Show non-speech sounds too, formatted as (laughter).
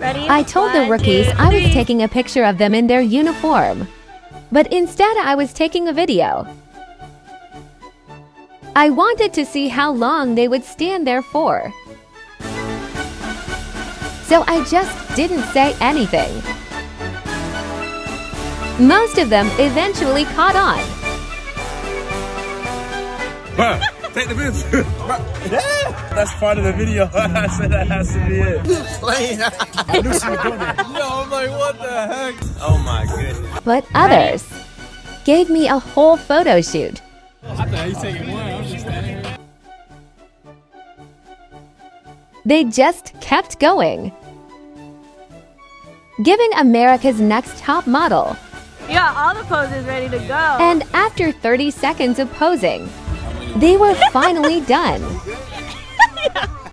Ready? I told the rookies two, I was taking a picture of them in their uniform. But instead, I was taking a video. I wanted to see how long they would stand there for. So I just didn't say anything. Most of them eventually caught on. Bruh, take the piss. Yeah. (laughs) That's part of the video. (laughs) I said that has to be it. Playing. (laughs) I knew she was doing it. Yo, I'm like, what the heck? Oh my goodness. But others gave me a whole photo shoot. I thought he's taking one. I was just standing here. They just kept going. Giving America's Next Top Model. You got all the poses ready to go. And after 30 seconds of posing, they were finally done. (laughs)